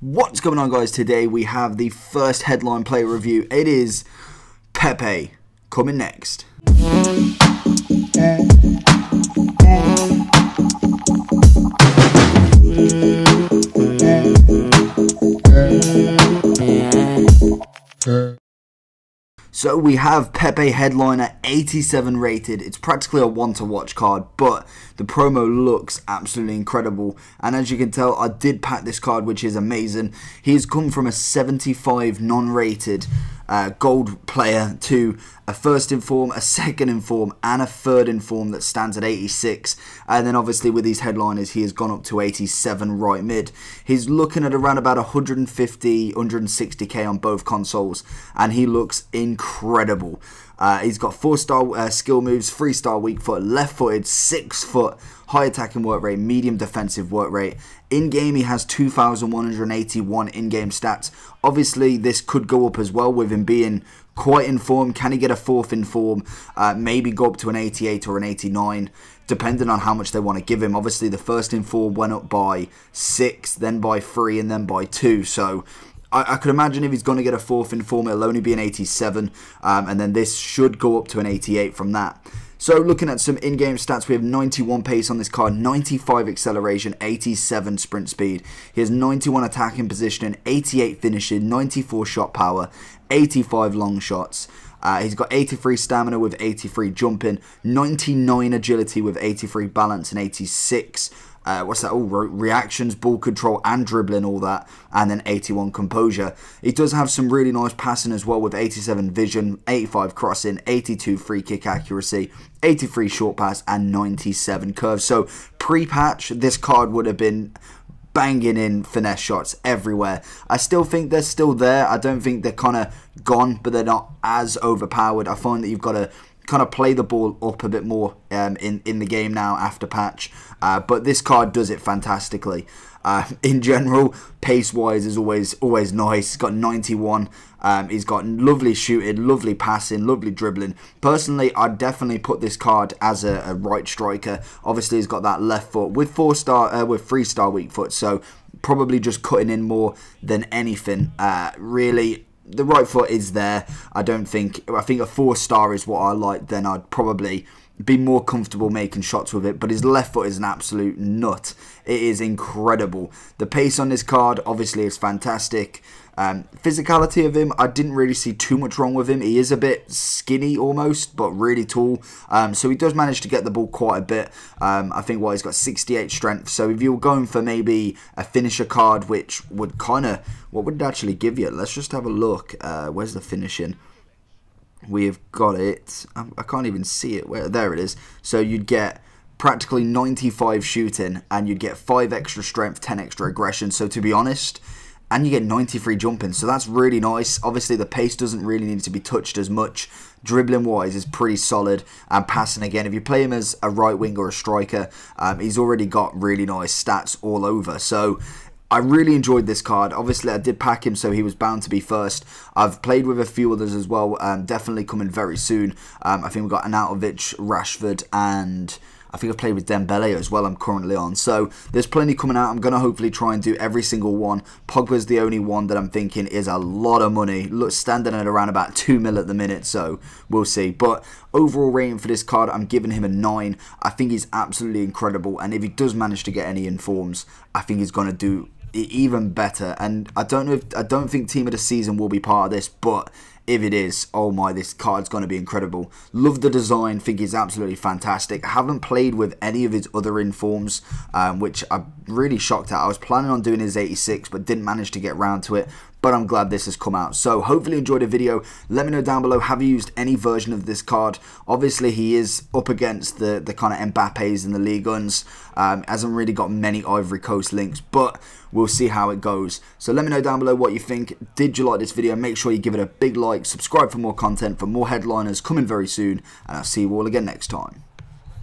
What's going on guys? Today we have the first headline player review. It is Pepe coming next. So we have Pepe headliner 87 rated. It's practically a one to watch card, but the promo looks absolutely incredible. And as you can tell, I did pack this card, which is amazing. He's come from a 75 non rated uh, gold player to a first in form, a second in form, and a third in form that stands at 86. And then obviously with these headliners, he has gone up to 87 right mid. He's looking at around about 150, 160k on both consoles, and he looks incredible. Uh, he's got four star uh, skill moves, three star weak foot, left footed, six foot, high attacking work rate, medium defensive work rate. In game, he has 2,181 in game stats. Obviously, this could go up as well with him being quite in form. Can he get a fourth in form? Uh, maybe go up to an 88 or an 89, depending on how much they want to give him. Obviously, the first in form went up by six, then by three, and then by two. So I, I could imagine if he's going to get a fourth in form, it'll only be an 87, um, and then this should go up to an 88 from that. So looking at some in-game stats, we have 91 pace on this card, 95 acceleration, 87 sprint speed. He has 91 attacking positioning, 88 finishing, 94 shot power, 85 long shots. Uh, he's got 83 stamina with 83 jumping, 99 agility with 83 balance and 86 uh, what's that? All re reactions, ball control, and dribbling, all that, and then 81 composure. He does have some really nice passing as well with 87 vision, 85 crossing, 82 free kick accuracy, 83 short pass, and 97 curve. So pre-patch, this card would have been banging in finesse shots everywhere. I still think they're still there. I don't think they're kind of gone, but they're not as overpowered. I find that you've got to kind of play the ball up a bit more um, in, in the game now after patch. Uh, but this card does it fantastically. Uh, in general, pace-wise is always always nice. He's got 91. Um, he's got lovely shooting, lovely passing, lovely dribbling. Personally, I'd definitely put this card as a, a right striker. Obviously, he's got that left foot with four star, uh, with three star weak foot. So probably just cutting in more than anything. Uh, really, the right foot is there. I don't think. I think a four star is what I like. Then I'd probably be more comfortable making shots with it. But his left foot is an absolute nut. It is incredible. The pace on this card obviously is fantastic. Um, physicality of him, I didn't really see too much wrong with him. He is a bit skinny almost, but really tall. Um, so he does manage to get the ball quite a bit. Um, I think, well, he's got 68 strength. So if you're going for maybe a finisher card, which would kind of, what would it actually give you? Let's just have a look. Uh, where's the finishing? We've got it. I can't even see it. Where There it is. So you'd get practically 95 shooting and you'd get 5 extra strength, 10 extra aggression. So to be honest, and you get 93 jumping, so that's really nice. Obviously, the pace doesn't really need to be touched as much. Dribbling wise is pretty solid, and passing again. If you play him as a right wing or a striker, um, he's already got really nice stats all over. So I really enjoyed this card. Obviously, I did pack him, so he was bound to be first. I've played with a few others as well, um, definitely coming very soon. Um, I think we've got Arnautovic, Rashford, and I think I've played with Dembele as well. I'm currently on. So there's plenty coming out. I'm going to hopefully try and do every single one. Pogba's the only one that I'm thinking is a lot of money. Look, standing at around about 2 mil at the minute. So we'll see. But overall rating for this card, I'm giving him a 9. I think he's absolutely incredible. And if he does manage to get any informs, I think he's going to do even better. And I don't know if I don't think team of the season will be part of this, but if it is, oh my, this card's going to be incredible. Love the design, think it's absolutely fantastic. I haven't played with any of his other informs, um, which I'm really shocked at. I was planning on doing his 86, but didn't manage to get around to it but I'm glad this has come out. So hopefully you enjoyed the video. Let me know down below, have you used any version of this card? Obviously he is up against the, the kind of Mbappe's and the Ligue 1s. Um, hasn't really got many Ivory Coast links, but we'll see how it goes. So let me know down below what you think. Did you like this video? Make sure you give it a big like, subscribe for more content, for more headliners coming very soon, and I'll see you all again next time.